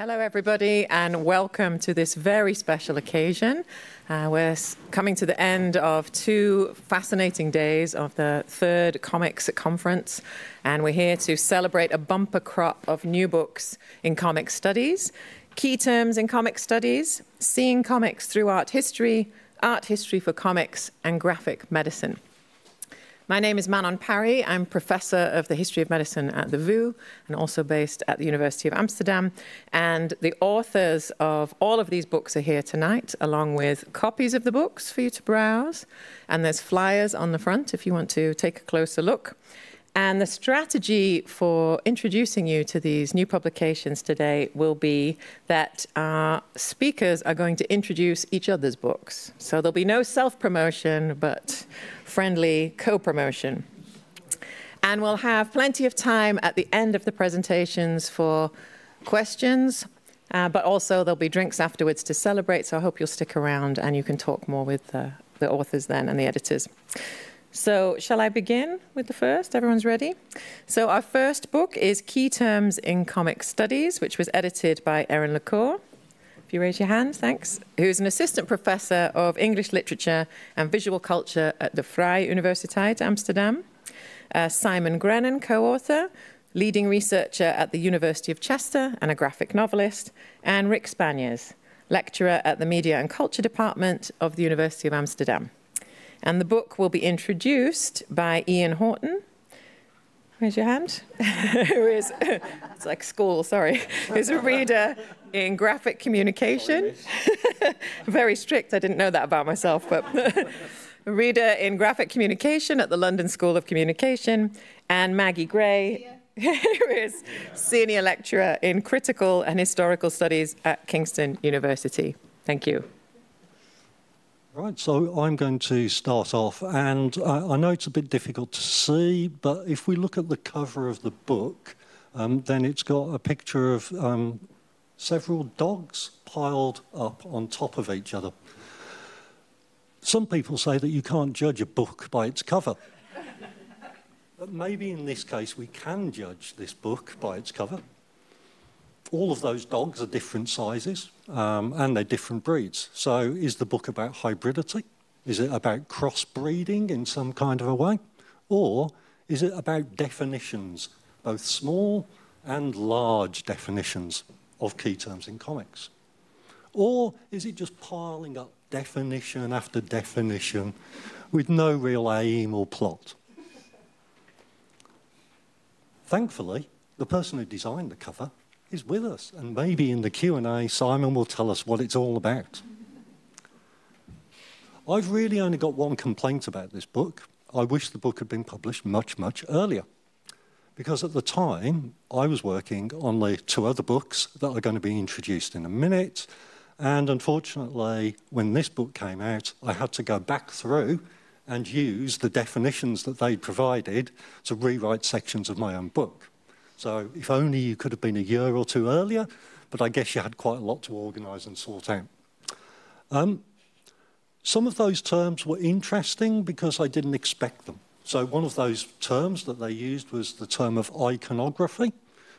Hello, everybody, and welcome to this very special occasion. Uh, we're coming to the end of two fascinating days of the third Comics Conference, and we're here to celebrate a bumper crop of new books in comic studies, key terms in comic studies, seeing comics through art history, art history for comics, and graphic medicine. My name is Manon Parry. I'm professor of the history of medicine at the VU and also based at the University of Amsterdam. And the authors of all of these books are here tonight, along with copies of the books for you to browse. And there's flyers on the front if you want to take a closer look. And the strategy for introducing you to these new publications today will be that our speakers are going to introduce each other's books. So there'll be no self promotion, but friendly co promotion. And we'll have plenty of time at the end of the presentations for questions, uh, but also there'll be drinks afterwards to celebrate. So I hope you'll stick around and you can talk more with uh, the authors then and the editors. So, shall I begin with the first? Everyone's ready? So, our first book is Key Terms in Comic Studies, which was edited by Erin La Cour. If you raise your hand, thanks. Who's an assistant professor of English literature and visual culture at the Vrije Universiteit Amsterdam. Uh, Simon Grennan, co author, leading researcher at the University of Chester and a graphic novelist. And Rik Spanjers, lecturer at the Media and Culture Department of the University of Amsterdam. And the book will be introduced by Ian Horton. Raise your hand. Who is, it's like school, sorry, who's a reader in graphic communication. Very strict, I didn't know that about myself, but a reader in graphic communication at the London School of Communication. And Maggie Gray, who is senior lecturer in critical and historical studies at Kingston University. Thank you. Right, so I'm going to start off, and I, I, know it's a bit difficult to see, but if we look at the cover of the book, um, then it's got a picture of um, several dogs piled up on top of each other. Some people say that you can't judge a book by its cover. but maybe in this case we can judge this book by its cover all of those dogs are different sizes um, and they're different breeds. So is the book about hybridity? Is it about crossbreeding in some kind of a way? Or is it about definitions, both small and large definitions of key terms in comics? Or is it just piling up definition after definition with no real aim or plot? Thankfully, the person who designed the cover is with us. And maybe in the Q&A, Simon will tell us what it's all about. I've really only got one complaint about this book. I wish the book had been published much, much earlier. Because at the time, I was working on the two other books that are going to be introduced in a minute. And unfortunately, when this book came out, I had to go back through and use the definitions that they'd provided to rewrite sections of my own book. So if only you could have been a year or two earlier, but I guess you had quite a lot to organise and sort out. Um, some of those terms were interesting because I didn't expect them. So one of those terms that they used was the term of iconography,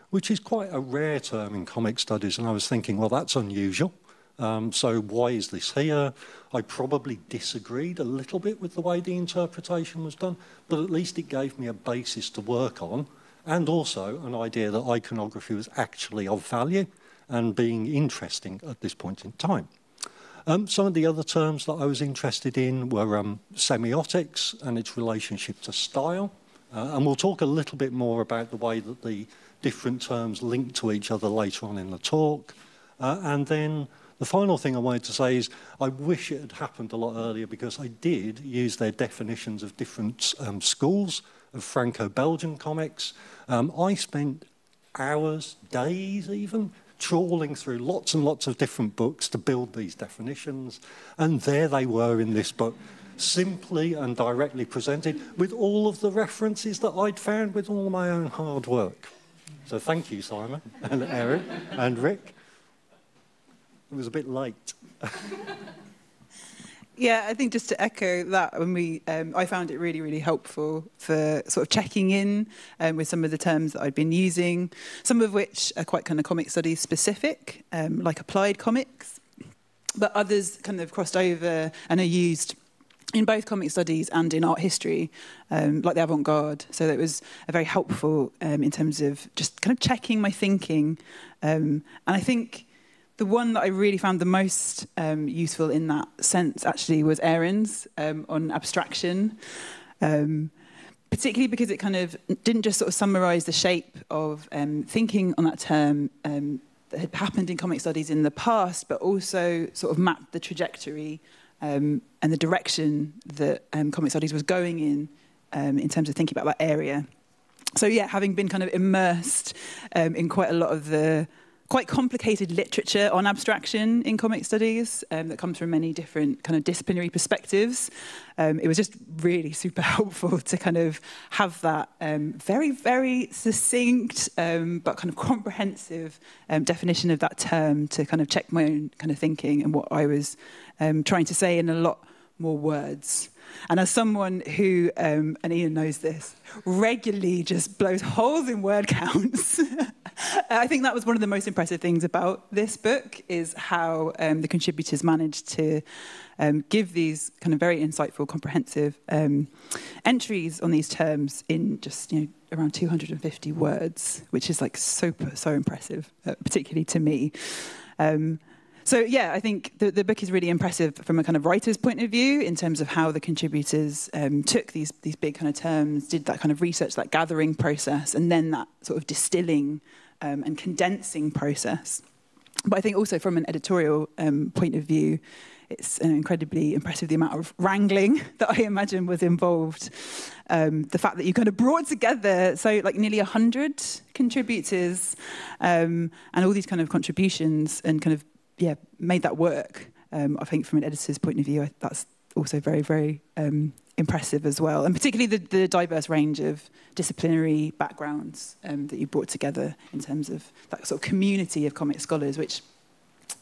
which is quite a rare term in comic studies. And I was thinking, well, that's unusual. Um, so why is this here? I probably disagreed a little bit with the way the interpretation was done, but at least it gave me a basis to work on and also an idea that iconography was actually of value and being interesting at this point in time. Um, some of the other terms that I was interested in were um, semiotics and its relationship to style. Uh, and we'll talk a little bit more about the way that the different terms link to each other later on in the talk. Uh, and then the final thing I wanted to say is I wish it had happened a lot earlier because I did use their definitions of different um, schools of Franco-Belgian comics. Um, I spent hours, days even, trawling through lots and lots of different books to build these definitions. And there they were in this book, simply and directly presented with all of the references that I'd found with all my own hard work. So thank you, Simon and Eric and Rik. It was a bit late. Yeah, I think just to echo that, when we, um, I found it really, really helpful for sort of checking in um, with some of the terms that I'd been using, some of which are quite kind of comic studies specific, um, like applied comics, but others kind of crossed over and are used in both comic studies and in art history, um, like the avant-garde. So that was very helpful um, in terms of just kind of checking my thinking. Um, and I think the one that I really found the most um, useful in that sense actually was Erin's um, on abstraction. Um, particularly because it kind of didn't just sort of summarize the shape of um, thinking on that term um, that had happened in comic studies in the past, but also sort of mapped the trajectory um, and the direction that comic studies was going in in terms of thinking about that area. So yeah, having been kind of immersed in quite a lot of the quite complicated literature on abstraction in comic studies um, that comes from many different kind of disciplinary perspectives. Um, it was just really super helpful to kind of have that um, very, very succinct um, but kind of comprehensive um, definition of that term to kind of check my own kind of thinking and what I was um, trying to say in a lot more words. And as someone who, and Ian knows this, regularly just blows holes in word counts, I think that was one of the most impressive things about this book is how um, the contributors managed to um, give these kind of very insightful, comprehensive um, entries on these terms in just you know around 250 words, which is like super so impressive, uh, particularly to me. Um, so yeah, I think the, the book is really impressive from a kind of writer's point of view in terms of how the contributors um, took these these big kind of terms, did that kind of research, that gathering process, and then that sort of distilling um, and condensing process. But I think also from an editorial um, point of view, it's incredibly impressive the amount of wrangling that I imagine was involved. Um, the fact that you kind of brought together so like nearly 100 contributors um, and all these kind of contributions and kind of yeah, made that work. Um, I think from an editor's point of view, that's also very, very um, impressive as well. And particularly the, the diverse range of disciplinary backgrounds um, that you brought together in terms of that sort of community of comic scholars, which,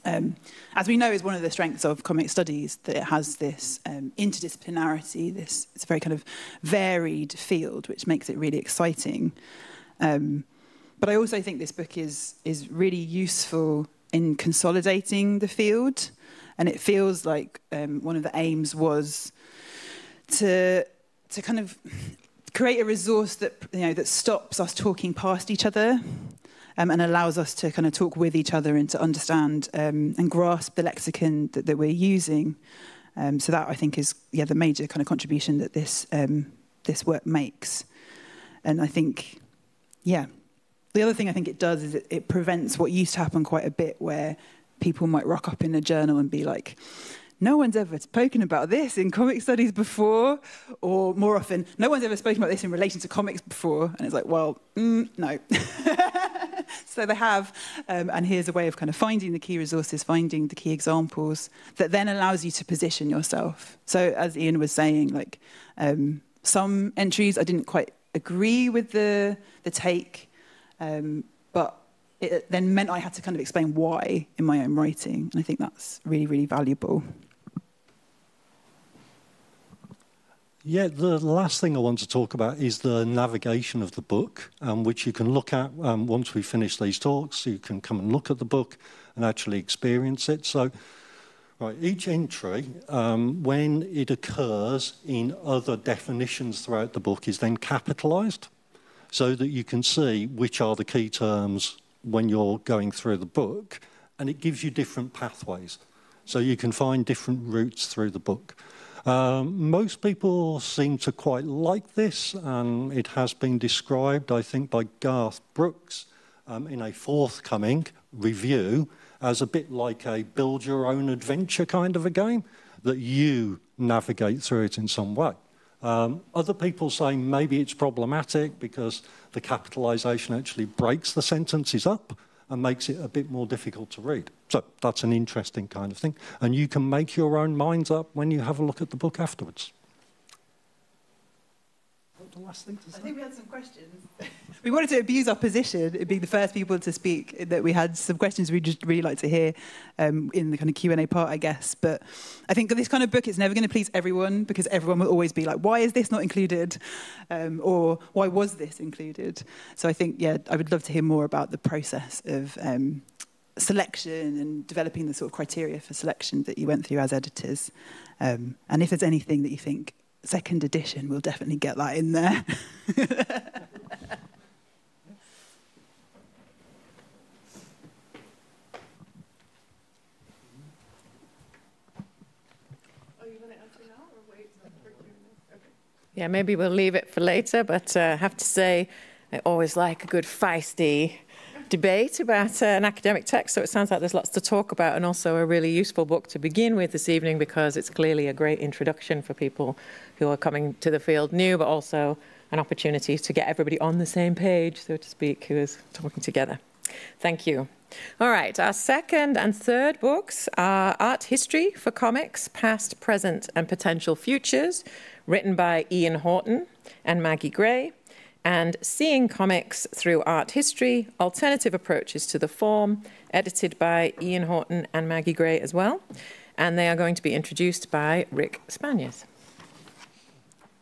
um, as we know, is one of the strengths of comic studies, that it has this um, interdisciplinarity, this it's a very kind of varied field, which makes it really exciting. Um, but I also think this book is, is really useful in consolidating the field. And it feels like um, one of the aims was to, to kind of create a resource that, you know, that stops us talking past each other um, and allows us to kind of talk with each other and to understand um, and grasp the lexicon that, that we're using. Um, so that I think is yeah the major kind of contribution that this um, this work makes, and I think yeah the other thing I think it does is it, it prevents what used to happen quite a bit where people might rock up in a journal and be like, no one's ever spoken about this in comic studies before, or more often, no one's ever spoken about this in relation to comics before. And it's like, well, mm, no. so they have, um, and here's a way of kind of finding the key resources, finding the key examples that then allows you to position yourself. So as Ian was saying, like um, some entries I didn't quite agree with the the take um, but it then meant I had to kind of explain why in my own writing. And I think that's really, really valuable. Yeah, the last thing I want to talk about is the navigation of the book, um, which you can look at um, once we finish these talks. You can come and look at the book and actually experience it. So, right, each entry, um, when it occurs in other definitions throughout the book, is then capitalized so that you can see which are the key terms when you're going through the book, and it gives you different pathways. So you can find different routes through the book. Um, most people seem to quite like this, and it has been described, I think, by Garth Brooks um, in a forthcoming review as a bit like a build your own adventure kind of a game, that you navigate through it in some way. Um, other people saying maybe it's problematic because the capitalization actually breaks the sentences up and makes it a bit more difficult to read. So that's an interesting kind of thing. And you can make your own minds up when you have a look at the book afterwards. The last thing to say? I think we had some questions. we wanted to abuse our position, being the first people to speak, that we had some questions we'd just really like to hear um, in the kind of Q&A part, I guess. But I think this kind of book is never going to please everyone because everyone will always be like, why is this not included? Um, or why was this included? So I think, yeah, I would love to hear more about the process of um, selection and developing the sort of criteria for selection that you went through as editors. Um, and if there's anything that you think second edition, we'll definitely get that in there. Yeah, maybe we'll leave it for later, but uh, I have to say, I always like a good feisty debate about uh, an academic text, so it sounds like there's lots to talk about and also a really useful book to begin with this evening because it's clearly a great introduction for people who are coming to the field new, but also an opportunity to get everybody on the same page, so to speak, who is talking together. Thank you. All right, our second and third books are Art History for Comics, Past, Present and Potential Futures, written by Ian Horton and Maggie Gray, and Seeing Comics Through Art History, Alternative Approaches to the Form, edited by Ian Horton and Maggie Gray as well. And they are going to be introduced by Rik Spanjers.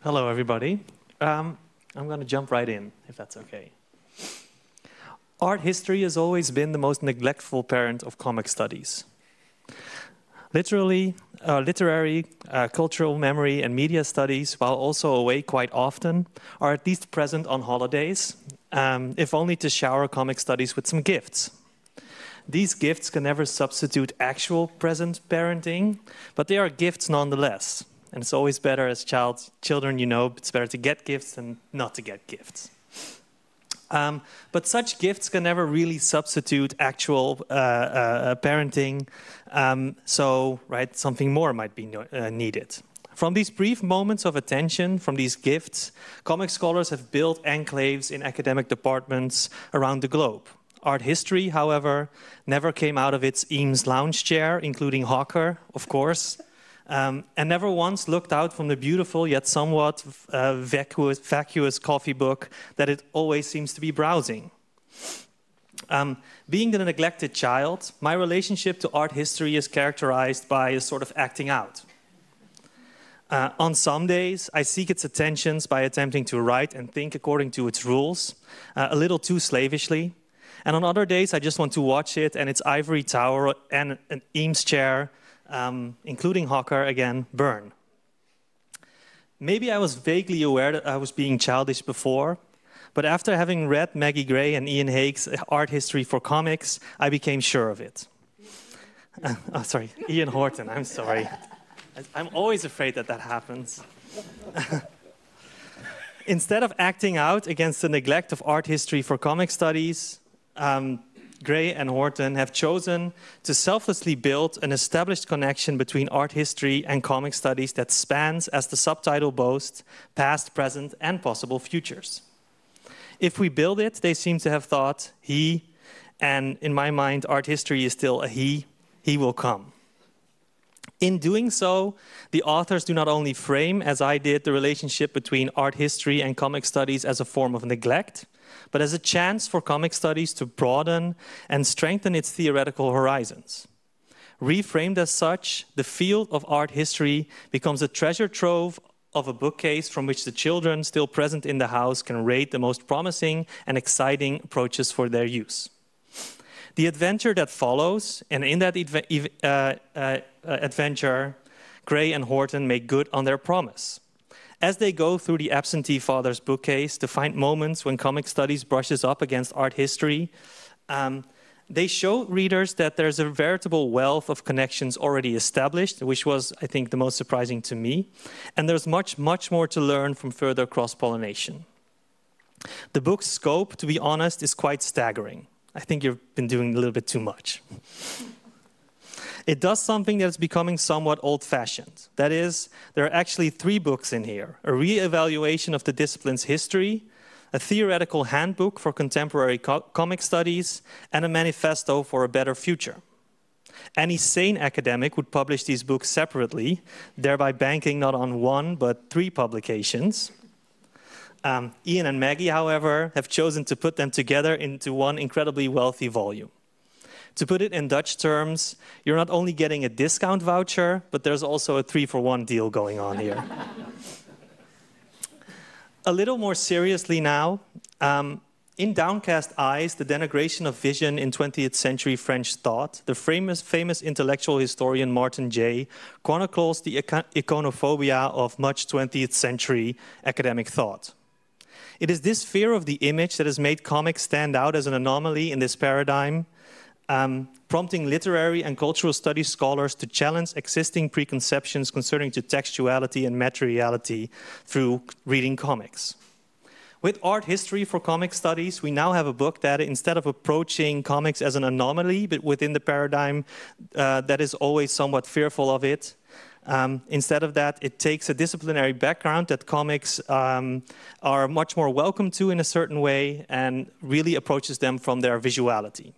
Hello, everybody. Um, I'm going to jump right in, if that's okay. Art history has always been the most neglectful parent of comic studies. Literally, uh, literary, uh, cultural memory, and media studies, while also away quite often, are at least present on holidays, um, if only to shower comic studies with some gifts. These gifts can never substitute actual present parenting, but they are gifts nonetheless. And it's always better as child, children, you know, it's better to get gifts than not to get gifts. Um, but such gifts can never really substitute actual uh, uh, parenting. Um, so, right, something more might be no, uh, needed. From these brief moments of attention, from these gifts, comic scholars have built enclaves in academic departments around the globe. Art history, however, never came out of its Eames lounge chair, including Hawker, of course um, and never once looked out from the beautiful yet somewhat uh, vacuous, vacuous coffee book that it always seems to be browsing. Um, being the neglected child, my relationship to art history is characterized by a sort of acting out. Uh, on some days, I seek its attentions by attempting to write and think according to its rules, uh, a little too slavishly. And on other days, I just want to watch it and its ivory tower and an Eames chair um, including Hawker again, burn. Maybe I was vaguely aware that I was being childish before, but after having read Maggie Gray and Ian Haig's Art History for Comics, I became sure of it. Uh, oh, sorry, Ian Horton, I'm sorry. I'm always afraid that that happens. Instead of acting out against the neglect of art history for comic studies, um, Gray and Horton have chosen to selflessly build an established connection between art history and comic studies that spans, as the subtitle boasts, past, present, and possible futures. If we build it, they seem to have thought, he, and in my mind, art history is still a he, he will come. In doing so, the authors do not only frame, as I did, the relationship between art history and comic studies as a form of neglect, but as a chance for comic studies to broaden and strengthen its theoretical horizons. Reframed as such, the field of art history becomes a treasure trove of a bookcase from which the children still present in the house can rate the most promising and exciting approaches for their use. The adventure that follows, and in that uh, uh, uh, adventure, Gray and Horton make good on their promise as they go through the absentee father's bookcase to find moments when comic studies brushes up against art history, um, they show readers that there's a veritable wealth of connections already established, which was, I think, the most surprising to me. And there's much, much more to learn from further cross pollination. The book's scope, to be honest, is quite staggering. I think you've been doing a little bit too much it does something that is becoming somewhat old fashioned. That is, there are actually three books in here a re evaluation of the discipline's history, a theoretical handbook for contemporary co comic studies, and a manifesto for a better future. Any sane academic would publish these books separately, thereby banking not on one but three publications. Um, Ian and Maggie, however, have chosen to put them together into one incredibly wealthy volume. To put it in Dutch terms, you're not only getting a discount voucher, but there's also a three for one deal going on here. a little more seriously now, um, in Downcast Eyes, the denigration of vision in 20th century French thought, the famous, famous intellectual historian Martin Jay chronicles the iconophobia of much 20th century academic thought. It is this fear of the image that has made comics stand out as an anomaly in this paradigm, um, prompting literary and cultural studies scholars to challenge existing preconceptions concerning to textuality and materiality through reading comics. With art history for comic studies, we now have a book that instead of approaching comics as an anomaly, but within the paradigm uh, that is always somewhat fearful of it, um, instead of that, it takes a disciplinary background that comics um, are much more welcome to in a certain way and really approaches them from their visuality.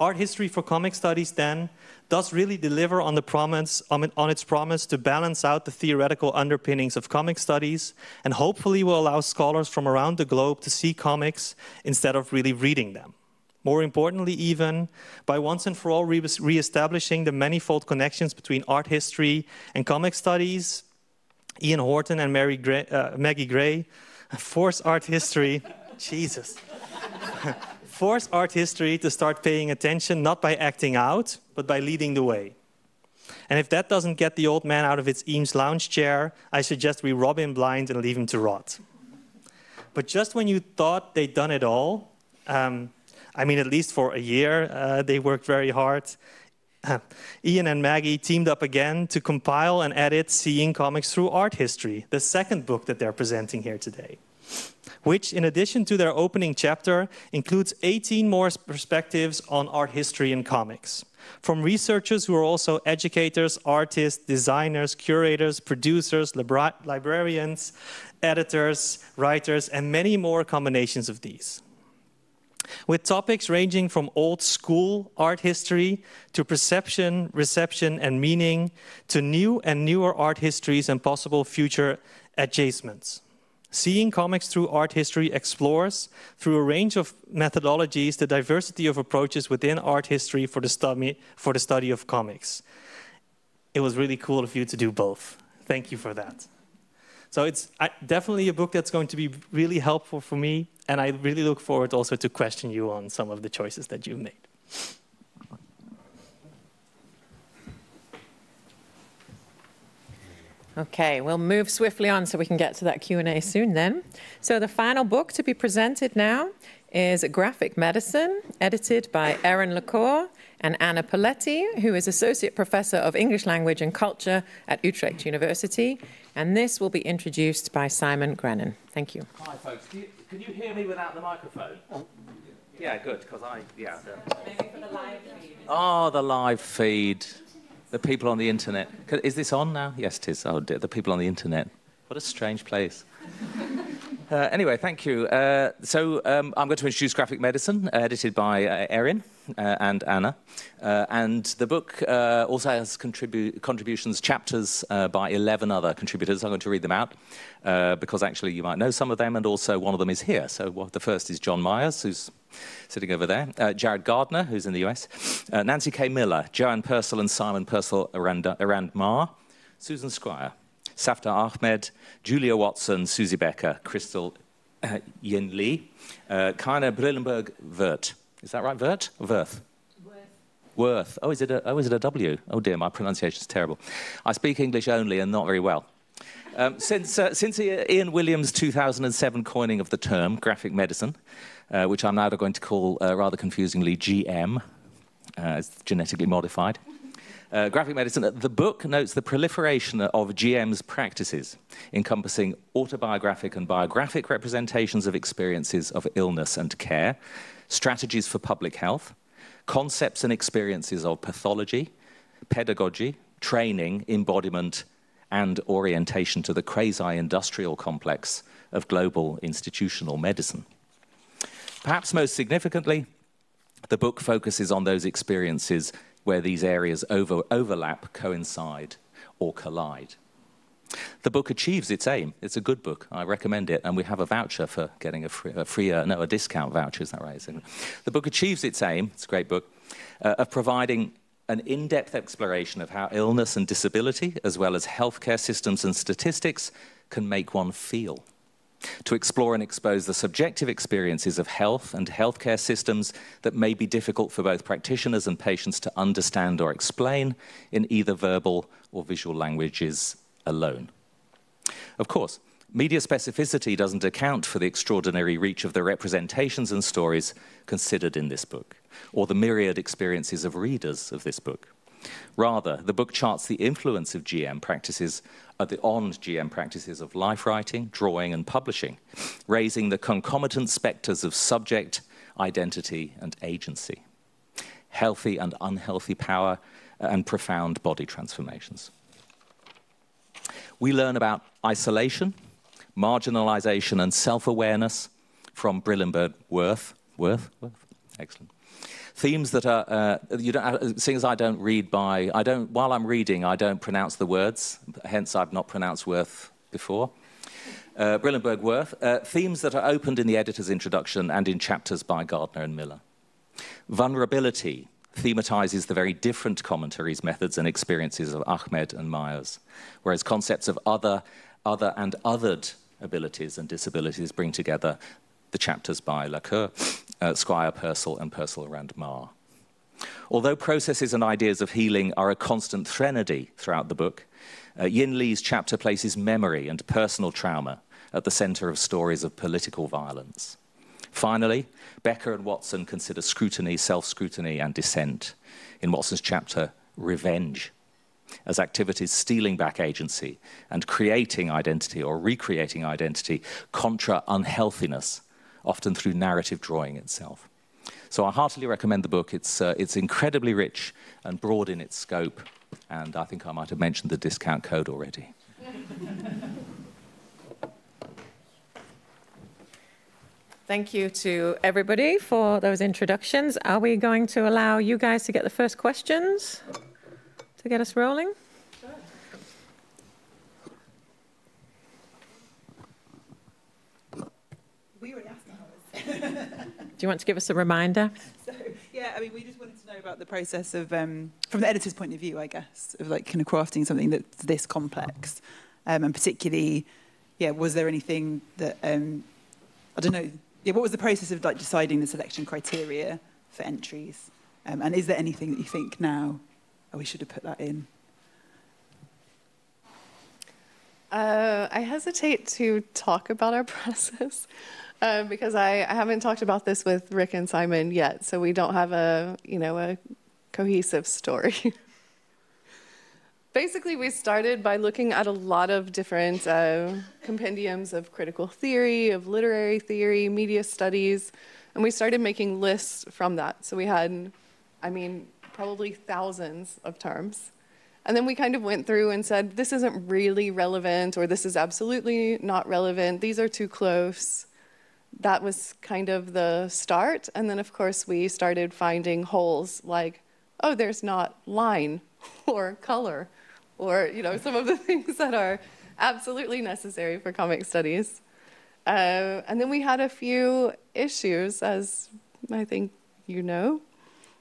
Art history for comic studies then does really deliver on, the promise, on its promise to balance out the theoretical underpinnings of comic studies and hopefully will allow scholars from around the globe to see comics instead of really reading them. More importantly, even, by once and for all re establishing the manifold connections between art history and comic studies, Ian Horton and Mary Gray, uh, Maggie Gray force art history, Jesus, force art history to start paying attention not by acting out, but by leading the way. And if that doesn't get the old man out of his Eames lounge chair, I suggest we rob him blind and leave him to rot. But just when you thought they'd done it all, um, I mean, at least for a year, uh, they worked very hard. Ian and Maggie teamed up again to compile and edit Seeing Comics Through Art History, the second book that they're presenting here today which, in addition to their opening chapter, includes 18 more perspectives on art history and comics. From researchers who are also educators, artists, designers, curators, producers, libra- librarians, editors, writers, and many more combinations of these. With topics ranging from old school art history to perception, reception, and meaning to new and newer art histories and possible future adjacents. Seeing comics through art history explores, through a range of methodologies, the diversity of approaches within art history for the study, for the study of comics. It was really cool of you to do both. Thank you for that. So it's definitely a book that's going to be really helpful for me, and I really look forward also to question you on some of the choices that you've made. Okay, we'll move swiftly on so we can get to that Q&A soon then. So the final book to be presented now is Graphic Medicine, edited by Erin La Cour and Anna Poletti, who is Associate Professor of English Language and Culture at Utrecht University. And this will be introduced by Simon Grennan. Thank you. Hi, folks. You, can you hear me without the microphone? Yeah, good, because I, yeah. Maybe for the live feed. Oh, the live feed. The people on the internet. Is this on now? Yes, it is. Oh, dear. The people on the internet. What a strange place. Uh, anyway, thank you. Uh, so um, I'm going to introduce Graphic Medicine, uh, edited by uh, Erin uh, and Anna. Uh, and the book also has contribu contributions, chapters by 11 other contributors. I'm going to read them out because actually you might know some of them, and also one of them is here. So well, the first is John Myers, who's sitting over there, Jared Gardner, who's in the US, Nancy K. Miller, Joanne Purcell and Simon Purcell Arand Mar, Susan Squier, Safta Ahmed, Julia Watson, Susie Becker, Crystal uh, Yin Lee, uh, Kana Brillenberg Wirth. Is that right, Wirth? Wirth. Worth. Oh, is it a, oh, is it a W? Oh dear, my pronunciation is terrible. I speak English only and not very well. Um, since, uh, since Ian Williams' 2007 coining of the term graphic medicine, uh, which I'm now going to call uh, rather confusingly GM, uh, it's genetically modified, uh, graphic medicine, the book notes the proliferation of GM's practices, encompassing autobiographic and biographic representations of experiences of illness and care, strategies for public health, concepts and experiences of pathology, pedagogy, training, embodiment, and orientation to the quasi industrial complex of global institutional medicine. Perhaps most significantly, the book focuses on those experiences where these areas over, overlap, coincide, or collide. The book achieves its aim. It's a good book. I recommend it, and we have a voucher for getting a free, a free uh, no, a discount voucher. Is that right? The book achieves its aim. It's a great book uh, of providing an in-depth exploration of how illness and disability, as well as healthcare systems and statistics, can make one feel. To explore and expose the subjective experiences of health and healthcare systems that may be difficult for both practitioners and patients to understand or explain in either verbal or visual languages alone. Of course, media specificity doesn't account for the extraordinary reach of the representations and stories considered in this book, or the myriad experiences of readers of this book. Rather, the book charts the influence of GM practices uh, the on GM practices of life writing, drawing, and publishing, raising the concomitant spectres of subject, identity, and agency, healthy and unhealthy power, and profound body transformations. We learn about isolation, marginalization, and self awareness from Brillenberg Worth. Worth? Worth? Excellent. Themes that are, uh, you don't, uh, seeing as I don't read by, I don't, while I'm reading, I don't pronounce the words, hence I've not pronounced Worth before. Uh, Brillenberg Worth, uh, themes that are opened in the editor's introduction and in chapters by Gardner and Miller. Vulnerability, thematizes the very different commentaries, methods, and experiences of Ahmed and Myers, whereas concepts of other, other and othered abilities and disabilities bring together the chapters by La Cour, uh, Squier Purcell, and Purcell Rand Marr. Although processes and ideas of healing are a constant threnody throughout the book, uh, Yin Lee's chapter places memory and personal trauma at the center of stories of political violence. Finally, Becker and Watson consider scrutiny, self scrutiny, and dissent in Watson's chapter, Revenge, as activities stealing back agency and creating identity or recreating identity contra unhealthiness, often through narrative drawing itself. So I heartily recommend the book. It's, uh, it's incredibly rich and broad in its scope, and I think I might have mentioned the discount code already. Thank you to everybody for those introductions. Are we going to allow you guys to get the first questions to get us rolling? Sure. We already asked Do you want to give us a reminder? So, yeah, I mean, we just wanted to know about the process of, um, from the editor's point of view, I guess, of like kind of crafting something that's this complex. Um, and particularly, yeah, was there anything that, um, I don't know, yeah, what was the process of like deciding the selection criteria for entries? Um, and is there anything that you think now, oh, we should have put that in? Uh, I hesitate to talk about our process uh, because I, I, haven't talked about this with Rik and Simon yet, so we don't have a you know a cohesive story. Basically, we started by looking at a lot of different uh, compendiums of critical theory, of literary theory, media studies, and we started making lists from that. So we had, I mean, probably thousands of terms. And then we kind of went through and said, this isn't really relevant, or this is absolutely not relevant, these are too close. That was kind of the start. And then, of course, we started finding holes like, oh, there's not line or color or you know some of the things that are absolutely necessary for comic studies. Uh, and then we had a few issues, as I think you know,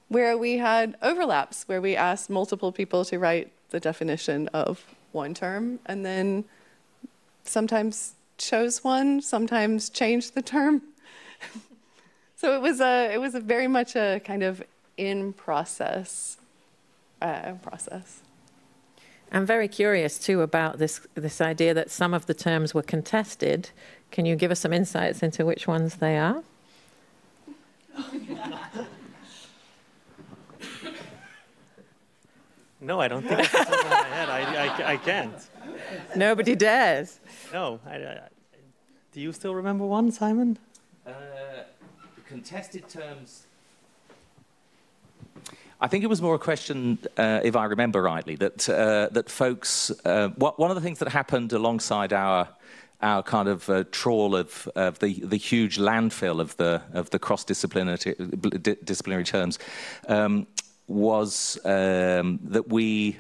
where we had overlaps, where we asked multiple people to write the definition of one term, and then sometimes chose one, sometimes changed the term. so it was a it was a very much a kind of in process uh, process. I'm very curious too about this this idea that some of the terms were contested. Can you give us some insights into which ones they are? no, I don't think it's top my head. I, I, I, can't. Nobody dares. No. I, I, do you still remember one, Simon? Uh, contested terms I think it was more a question, uh, if I remember rightly, that uh, that folks. Uh, one of the things that happened alongside our our kind of uh, trawl of, of the the huge landfill of the of the cross disciplinary disciplinary terms um, was um, that we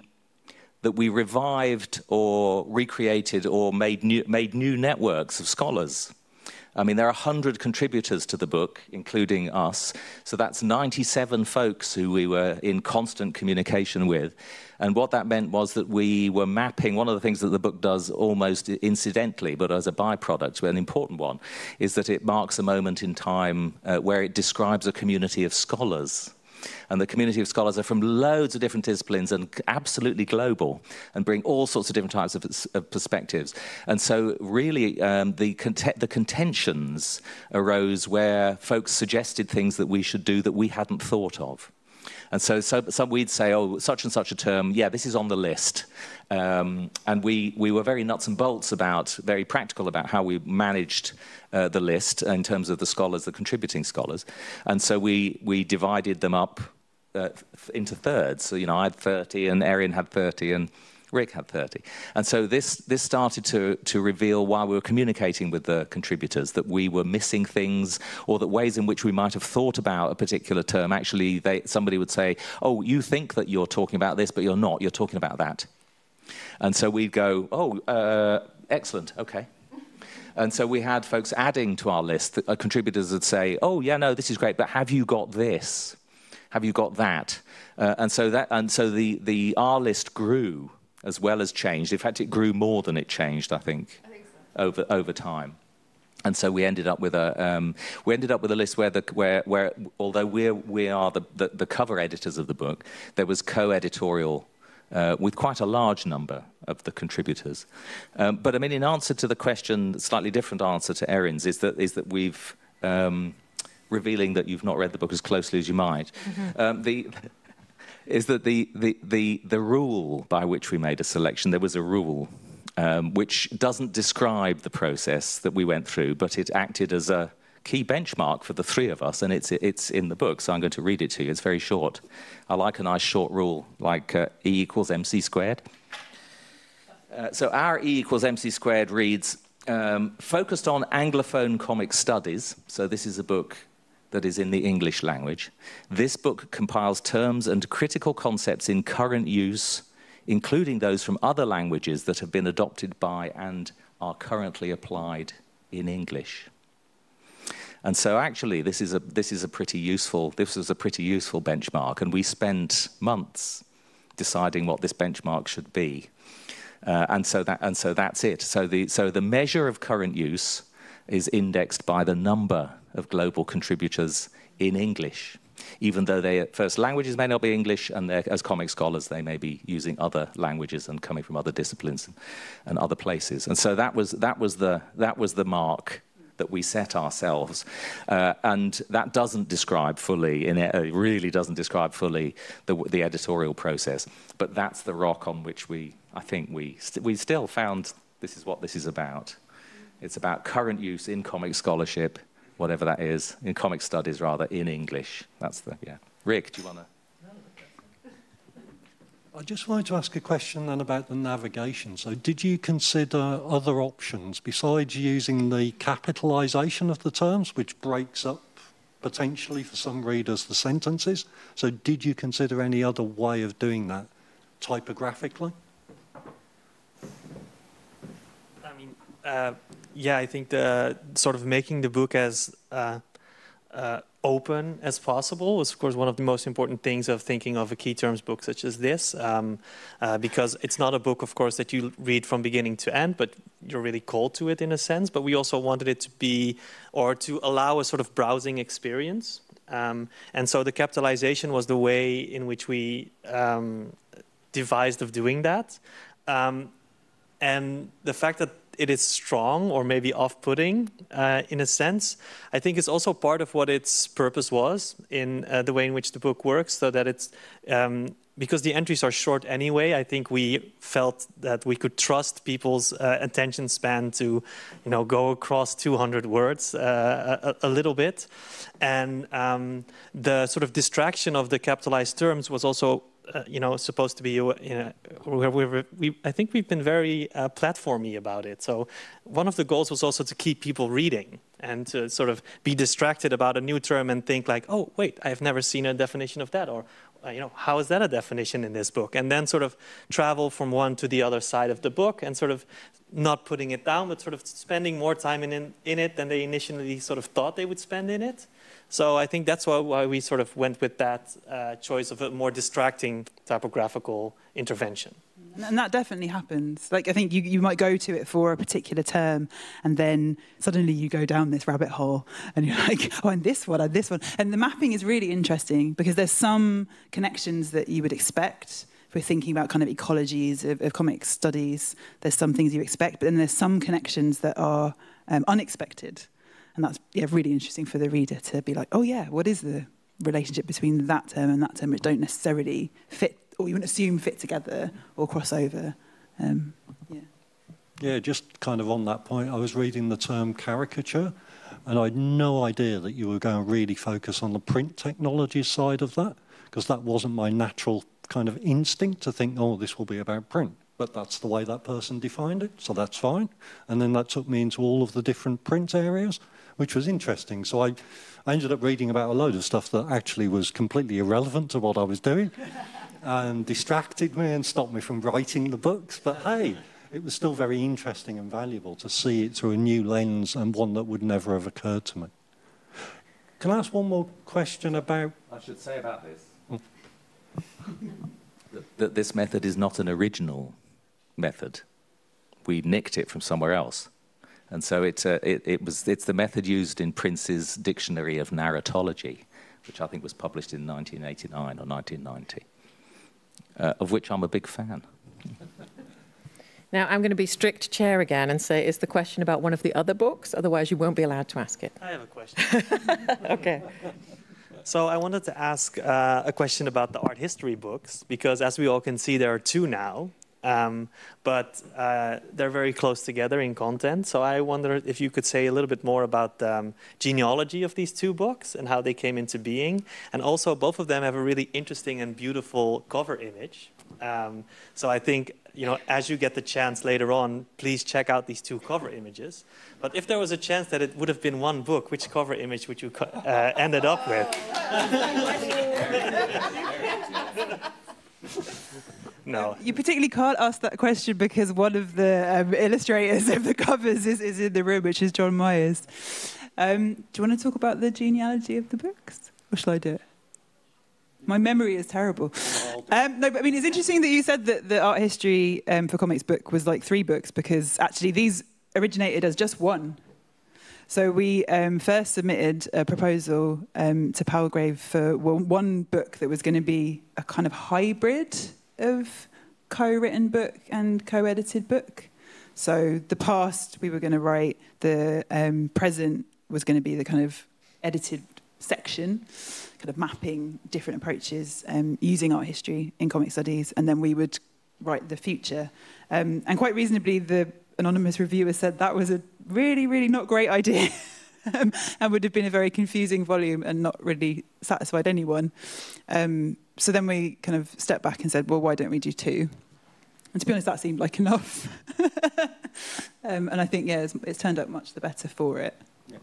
that we revived or recreated or made new, made new networks of scholars. I mean, there are 100 contributors to the book, including us. So that's 97 folks who we were in constant communication with. And what that meant was that we were mapping one of the things that the book does almost incidentally, but as a byproduct, an important one, is that it marks a moment in time uh, where it describes a community of scholars and the community of scholars are from loads of different disciplines and absolutely global and bring all sorts of different types of, of perspectives. And so, really, um, the, cont- the contentions arose where folks suggested things that we should do that we hadn't thought of. And so, so, so, we'd say, oh, such and such a term, yeah, this is on the list. Um, and we, we were very nuts and bolts about, very practical about how we managed uh, the list in terms of the scholars, the contributing scholars. And so we, we divided them up uh, into thirds. So, you know, I had 30 and Erin had 30 and Rik had 30. And so this, this started to, to reveal while we were communicating with the contributors that we were missing things or that ways in which we might have thought about a particular term. Actually, they, somebody would say, oh, you think that you're talking about this, but you're not. You're talking about that. And so we'd go, oh, uh, excellent, okay. And so we had folks adding to our list. Uh, contributors would say, oh, yeah, no, this is great, but have you got this? Have you got that? Uh, and so that, and so the, the R list grew as well as changed. In fact, it grew more than it changed. I think, I think so. over over time. And so we ended up with a um, we ended up with a list where the where where although we we are the, the, the cover editors of the book, there was co-editorial uh, with quite a large number of the contributors. Um, but I mean, in answer to the question, slightly different answer to Erin's is that is that we've um, revealing that you've not read the book as closely as you might. Mm-hmm. Um, the is that the, the, the, the rule by which we made a selection, there was a rule um, which doesn't describe the process that we went through, but it acted as a key benchmark for the three of us, and it's, it's in the book, so I'm going to read it to you. It's very short. I like a nice short rule, like uh, E equals mc squared. Uh, so our E equals mc squared reads, um, focused on Anglophone comic studies, so this is a book that is in the English language. This book compiles terms and critical concepts in current use, including those from other languages that have been adopted by and are currently applied in English. And so actually this is a this is a pretty useful this was a pretty useful benchmark and we spent months deciding what this benchmark should be. Uh, and so that and so that's it. So the so the measure of current use is indexed by the number of global contributors in English, even though their first languages may not be English, and as comic scholars, they may be using other languages and coming from other disciplines and, other places. And so that was, that was, the, that was the mark that we set ourselves. Uh, and that doesn't describe fully, in it, it really doesn't describe fully the, the, editorial process. But that's the rock on which we, I think, we, st we still found this is what this is about. It's about current use in comic scholarship, whatever that is, in comic studies rather, in English. That's the, yeah. Rik, do you want to? I just wanted to ask a question then about the navigation. So, did you consider other options besides using the capitalization of the terms, which breaks up potentially for some readers the sentences? So, did you consider any other way of doing that typographically? I mean, uh, yeah, I think the sort of making the book as uh, uh, open as possible is, of course, one of the most important things of thinking of a key terms book such as this, um, uh, because it's not a book, of course, that you read from beginning to end, but you're really called to it in a sense. But we also wanted it to be, or to allow a sort of browsing experience. Um, and so the capitalization was the way in which we um, devised of doing that. Um, and the fact that it is strong or maybe off-putting uh, in a sense. I think it's also part of what its purpose was in uh, the way in which the book works, so that it's um, because the entries are short anyway. I think we felt that we could trust people's uh, attention span to, you know, go across 200 words uh, a, a, little bit, and um, the sort of distraction of the capitalized terms was also uh, you know, supposed to be, you know, we're we, I think we've been very uh, platformy about it. So one of the goals was also to keep people reading and to sort of be distracted about a new term and think like, oh, wait, I've never seen a definition of that, or uh, you know, how is that a definition in this book? And then sort of travel from one to the other side of the book and sort of not putting it down, but sort of spending more time in, in, in it than they initially sort of thought they would spend in it. So I think that's why, why we sort of went with that uh, choice of a more distracting typographical intervention. And that definitely happens. Like I think you, you might go to it for a particular term, and then suddenly you go down this rabbit hole, and you're like, oh, and this one, and this one. And the mapping is really interesting because there's some connections that you would expect. If we're thinking about kind of ecologies of, of comic studies, there's some things you expect, but then there's some connections that are um, unexpected. And that's yeah, really interesting for the reader to be like, oh, yeah, what is the relationship between that term and that term, which don't necessarily fit or wouldn't assume fit together or cross over. Um, yeah. Yeah, just kind of on that point, I was reading the term caricature, and I had no idea that you were going to really focus on the print technology side of that, because that wasn't my natural kind of instinct to think, oh, this will be about print. But that's the way that person defined it, so that's fine. And then that took me into all of the different print areas, which was interesting. So I, I ended up reading about a load of stuff that actually was completely irrelevant to what I was doing. and distracted me and stopped me from writing the books. But hey, it was still very interesting and valuable to see it through a new lens and one that would never have occurred to me. Can I ask one more question about? I should say about this oh. that, that this method is not an original method. We nicked it from somewhere else. And so it, uh, it, it, was, it's the method used in Prince's Dictionary of Narratology, which I think was published in 1989 or 1990 uh, of which I'm a big fan. Now, I'm going to be strict chair again and say, is the question about one of the other books? Otherwise, you won't be allowed to ask it. I have a question. okay. So I wanted to ask uh, a question about the art history books, because as we all can see, there are two now. Um, but uh, they're very close together in content. So I wonder if you could say a little bit more about the um, genealogy of these two books and how they came into being. And also, both of them have a really interesting and beautiful cover image. Um, so I think, you know, as you get the chance later on, please check out these two cover images. But if there was a chance that it would have been one book, which cover image would you uh, ended up with? no. You particularly can't ask that question because one of the um, illustrators of the covers is, is in the room, which is John Myers. Um, do you want to talk about the genealogy of the books? Or shall I do it? My memory is terrible. Um, no, but I mean, it's interesting that you said that the art history um, for comics book was like three books because actually these originated as just one. So we um, first submitted a proposal um, to Palgrave for one book that was going to be a kind of hybrid of co-written book and co-edited book. So the past we were going to write, the um, present was going to be the kind of edited section, kind of mapping different approaches um, using art history in comic studies, and then we would write the future. Um, and quite reasonably, the anonymous reviewer said that was a really, really not great idea. um, and would have been a very confusing volume and not really satisfied anyone. Um, so then we kind of stepped back and said, well, why don't we do two? And to be honest, that seemed like enough. um, and I think, yeah, it's, it's, turned out much the better for it. Yeah.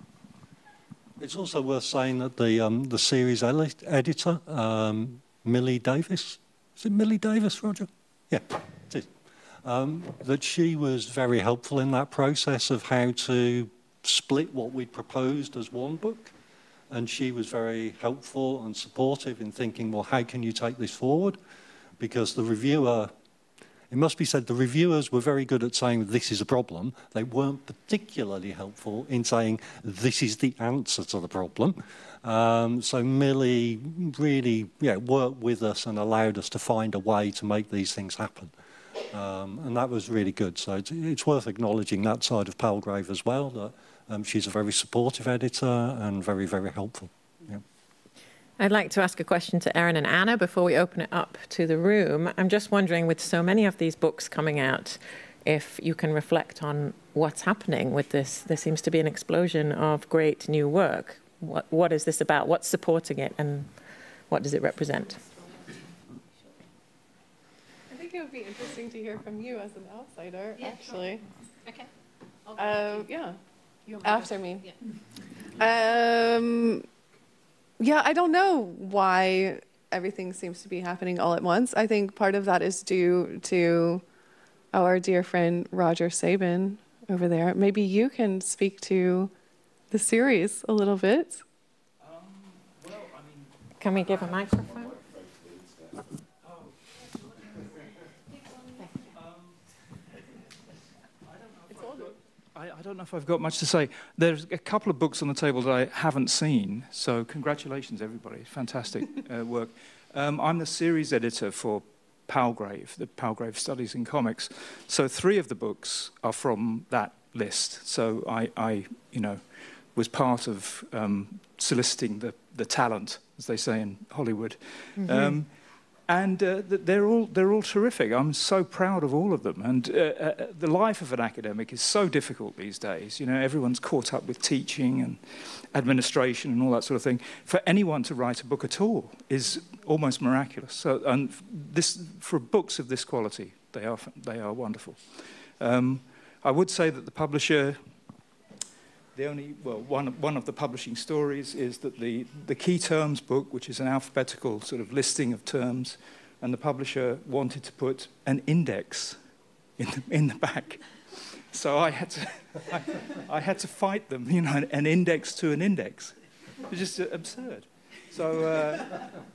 It's also worth saying that the, um, the series editor, um, Millie Davis, is it Millie Davis, Roger? Yeah, it is. Um, that she was very helpful in that process of how to split what we'd proposed as one book and she was very helpful and supportive in thinking, well, how can you take this forward? Because the reviewer, it must be said, the reviewers were very good at saying this is a problem. They weren't particularly helpful in saying this is the answer to the problem. Um, so Millie really yeah, worked with us and allowed us to find a way to make these things happen. Um, and that was really good. So it's, it's worth acknowledging that side of Palgrave as well, that um, she's a very supportive editor and very, very helpful. Yeah. I'd like to ask a question to Erin and Anna before we open it up to the room. I'm just wondering, with so many of these books coming out, if you can reflect on what's happening with this. There seems to be an explosion of great new work. What, what is this about? What's supporting it, and what does it represent? I think it would be interesting to hear from you as an outsider, yeah, actually. Sure. Okay. Um, yeah. After me. Yeah. Um, yeah, I don't know why everything seems to be happening all at once. I think part of that is due to our dear friend Roger Sabin over there. Maybe you can speak to the series a little bit. Can we give a microphone? I, I, don't know if I've got much to say. There's a couple of books on the table that I haven't seen, so congratulations, everybody. Fantastic uh, work. Um, I'm the series editor for Palgrave, the Palgrave Studies in Comics. So three of the books are from that list. So I, I you know, was part of um, soliciting the, the talent, as they say in Hollywood. Mm-hmm. Um, and uh, they're all they're all terrific. I'm so proud of all of them. And uh, uh, the life of an academic is so difficult these days. You know, everyone's caught up with teaching and administration and all that sort of thing. For anyone to write a book at all is almost miraculous. So, and this for books of this quality, they are they are wonderful. Um, I would say that the publisher the only, well, one, one of the publishing stories is that the, the key terms book, which is an alphabetical sort of listing of terms, and the publisher wanted to put an index in the, in the back. So I had to, I, I had to fight them, you know, an, index to an index. It's just absurd. So uh,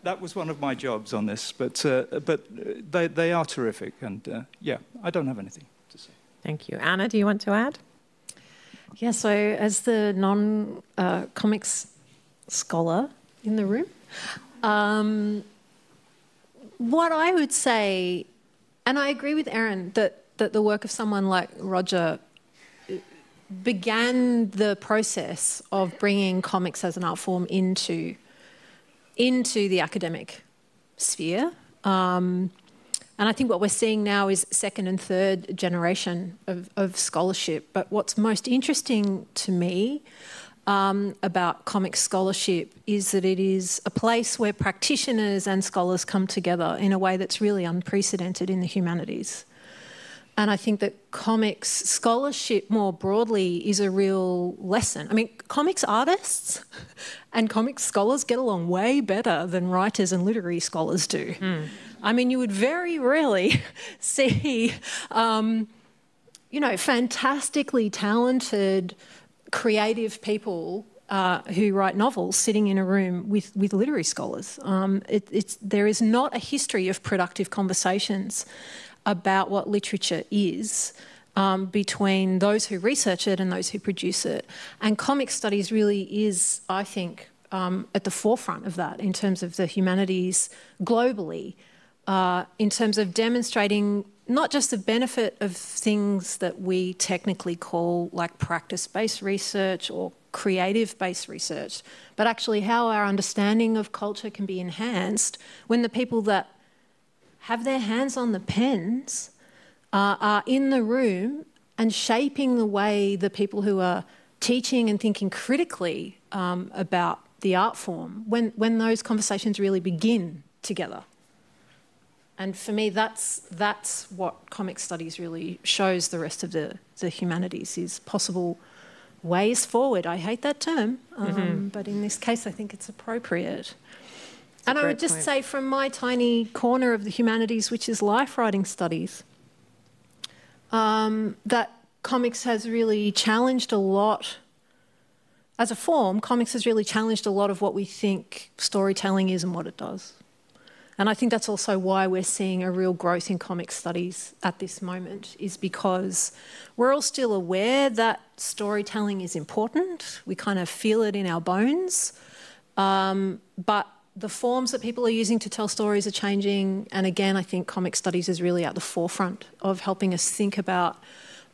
that was one of my jobs on this, but, uh, but they, they are terrific, and uh, yeah, I don't have anything to say. Thank you. Anna, do you want to add? Yeah, so as the non uh, comics scholar in the room, um, what I would say, and I agree with Erin, that, that the work of someone like Roger began the process of bringing comics as an art form into, into the academic sphere. Um, and I think what we're seeing now is second and third generation of, of scholarship. But what's most interesting to me um, about comic scholarship is that it is a place where practitioners and scholars come together in a way that's really unprecedented in the humanities. And I think that comics scholarship more broadly is a real lesson. I mean, comics artists and comics scholars get along way better than writers and literary scholars do. Mm. I mean, you would very rarely see, um, you know, fantastically talented, creative people uh, who write novels sitting in a room with, with literary scholars. Um, it, there is not a history of productive conversations about what literature is. Um, between those who research it and those who produce it. And comic studies really is, I think, um, at the forefront of that in terms of the humanities globally uh, in terms of demonstrating not just the benefit of things that we technically call like practice based research or creative based research, but actually how our understanding of culture can be enhanced when the people that have their hands on the pens uh, are in the room and shaping the way the people who are teaching and thinking critically um, about the art form when, when those conversations really begin together. And for me, that's, that's what comic studies really shows the rest of the, the humanities is possible ways forward. I hate that term, um, mm-hmm. but in this case, I think it's appropriate. And I would just point. say, from my tiny corner of the humanities, which is life writing studies, um, that comics has really challenged a lot. As a form, comics has really challenged a lot of what we think storytelling is and what it does. And I think that's also why we're seeing a real growth in comic studies at this moment, is because we're all still aware that storytelling is important. We kind of feel it in our bones. Um, but the forms that people are using to tell stories are changing. And again, I think comic studies is really at the forefront of helping us think about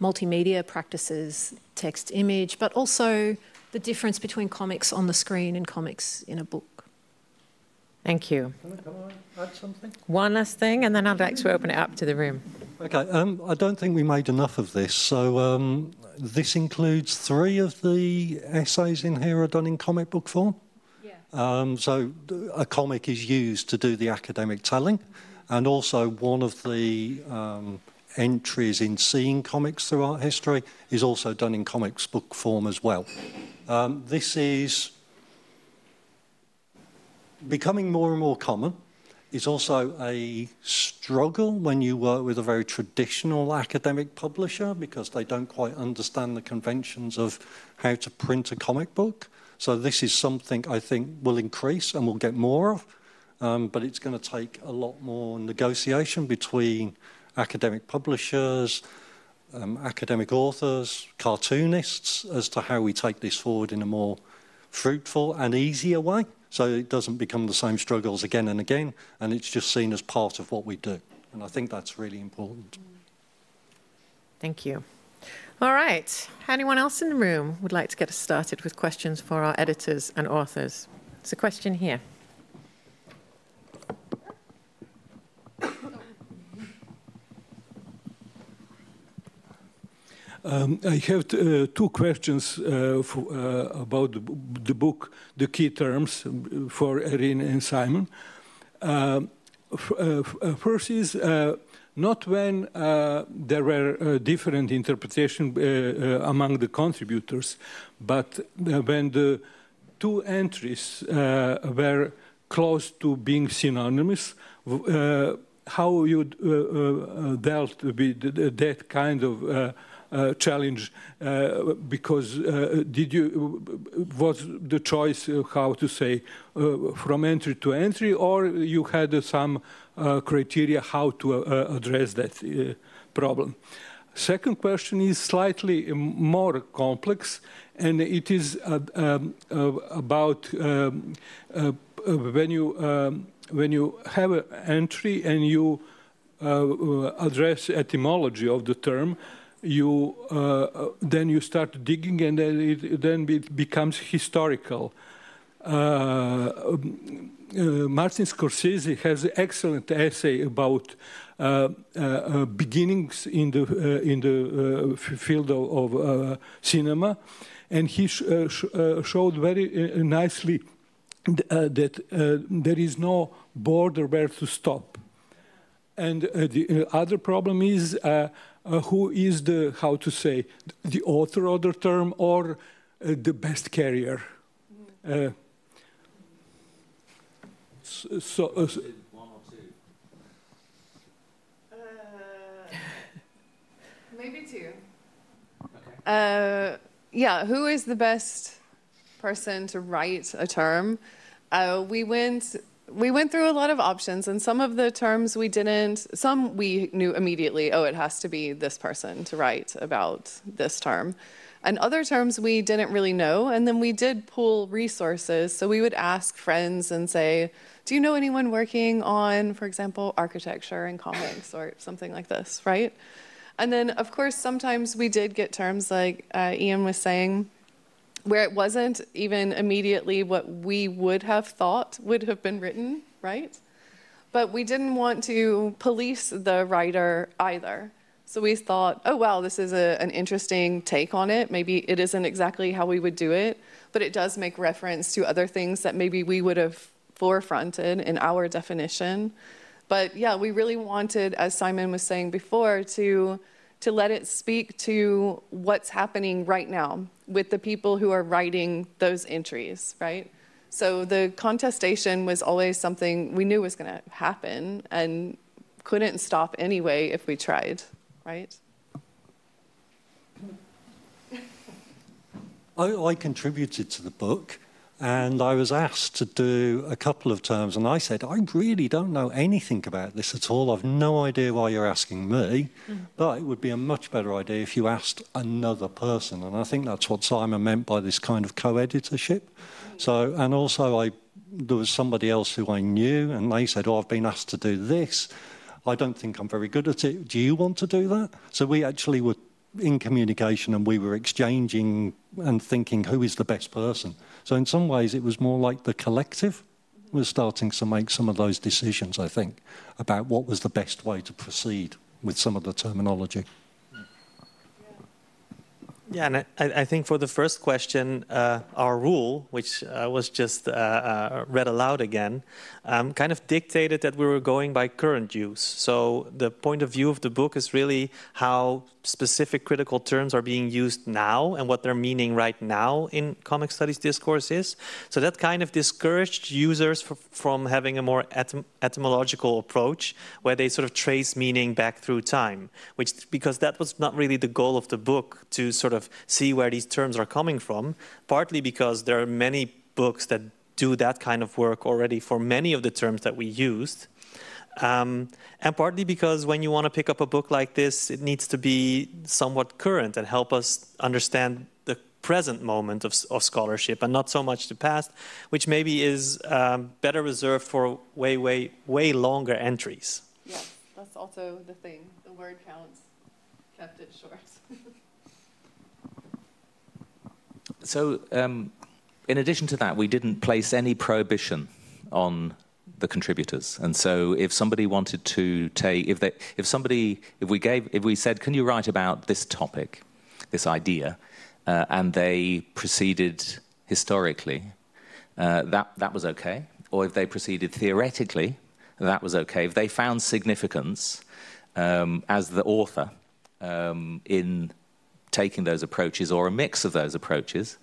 multimedia practices, text image, but also the difference between comics on the screen and comics in a book. Thank you. Can I, can I add something? One last thing, and then I'd like to open it up to the room. Okay, um, I don't think we made enough of this. So um, this includes three of the essays in here are done in comic book form. Um, so a comic is used to do the academic telling, and also one of the um, entries in Seeing Comics through Art History is also done in comics book form as well. Um, this is becoming more and more common. It's also a struggle when you work with a very traditional academic publisher because they don't quite understand the conventions of how to print a comic book. So this is something I think will increase and we'll get more of, um, but it's going to take a lot more negotiation between academic publishers, um, academic authors, cartoonists, as to how we take this forward in a more fruitful and easier way so it doesn't become the same struggles again and again and it's just seen as part of what we do. And I think that's really important. Thank you. All right. Anyone else in the room would like to get us started with questions for our editors and authors? There's a question here. Um, I have uh, two questions uh, uh, about the, the, book, the key terms for Erin and Simon. Um, uh, uh, first is uh, not when uh, there were uh, different interpretations uh, among the contributors, but when the two entries were close to being synonymous, how you dealt with that kind of uh, challenge uh, because uh, did you was the choice how to say from entry to entry or you had some criteria how to address that problem? Second question is slightly more complex and it is um, about um, when you um, when you have an entry and you uh, address etymology of the term, you uh, then you start digging and then it then it becomes historical. Uh, um, uh, Martin Scorsese has an excellent essay about uh, uh, beginnings in the in the field of, of cinema, and he sh sh showed very nicely th that there is no border where to stop. And the other problem is uh, who is the, how to say, the author of the term or uh, the best carrier. Uh, so, so uh, maybe two. Okay. Uh, yeah, who is the best person to write a term? Uh, we went we went through a lot of options and some of the terms we didn't some we knew immediately oh it has to be this person to write about this term. And other terms we didn't really know and then we did pool resources. So we would ask friends and say do you know anyone working on for example architecture and comics or something like this? Right? And then of course sometimes we did get terms like uh, ian was saying where it wasn't even immediately what we would have thought would have been written, right? But we didn't want to police the writer either. So we thought, oh, wow, this is a, an interesting take on it. Maybe it isn't exactly how we would do it, but it does make reference to other things that maybe we would have forefronted in our definition. But yeah, we really wanted, as Simon was saying before, to to let it speak to what's happening right now with the people who are writing those entries, right? So the contestation was always something we knew was going to happen and couldn't stop anyway if we tried, right? I, I contributed to the book and I was asked to do a couple of terms, and I said, I really don't know anything about this at all. I've no idea why you're asking me, mm. but it would be a much better idea if you asked another person. And I think that's what Simon meant by this kind of co-editorship. So, and also I, there was somebody else who I knew, and they said, oh, I've been asked to do this. I don't think I'm very good at it. Do you want to do that? So we actually were in communication and we were exchanging and thinking who is the best person. So in some ways, it was more like the collective was starting to make some of those decisions, I think, about what was the best way to proceed with some of the terminology. Yeah, and I, I, think for the first question, uh, our rule, which uh, was just uh, uh, read aloud again, um, kind of dictated that we were going by current use. So the point of view of the book is really how specific critical terms are being used now and what their meaning right now in comic studies discourse is. So that kind of discouraged users from having a more etym etymological approach where they sort of trace meaning back through time, which because that was not really the goal of the book to sort of see where these terms are coming from, partly because there are many books that do that kind of work already for many of the terms that we used. Um, and partly because when you want to pick up a book like this, it needs to be somewhat current and help us understand the present moment of, of scholarship and not so much the past, which maybe is um, better reserved for way, way, way longer entries. Yeah, that's also the thing. The word counts kept it short. so, um, in addition to that, we didn't place any prohibition on the contributors. And so if somebody wanted to take, if they, if somebody, if we gave, if we said, can you write about this topic, this idea, uh, and they proceeded historically, uh, that, that was okay. Or if they proceeded theoretically, that was okay. If they found significance um, as the author um, in taking those approaches or a mix of those approaches,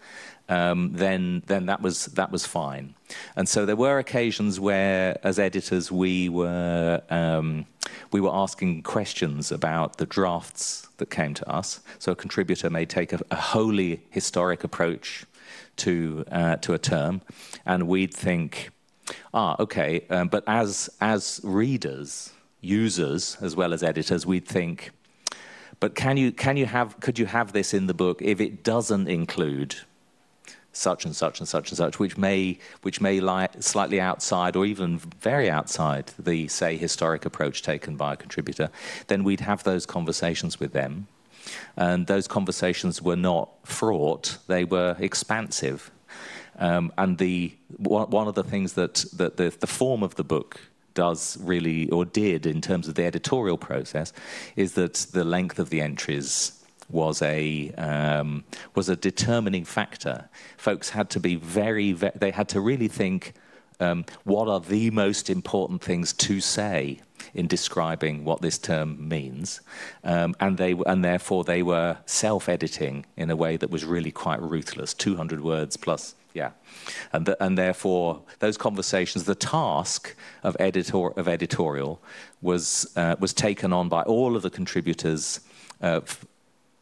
um, then then that was that was fine. And so there were occasions where, as editors, we were um, we were asking questions about the drafts that came to us. So a contributor may take a, a wholly historic approach to uh, to a term, and we'd think, ah, okay, um, but as as readers, users as well as editors, we'd think. But can you can you have could you have this in the book if it doesn't include such and such and such and such, which may which may lie slightly outside or even very outside the say historic approach taken by a contributor, then we'd have those conversations with them, and those conversations were not fraught; they were expansive. Um, and the one of the things that, that the, the form of the book does really or did in terms of the editorial process is that the length of the entries was a um, was a determining factor. Folks had to be very, they had to really think um, what are the most important things to say in describing what this term means, um, and they and therefore they were self-editing in a way that was really quite ruthless, 200 words plus. Yeah, and and therefore those conversations, the task of editor of editorial was uh, was taken on by all of the contributors uh,